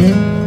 Mm-hmm.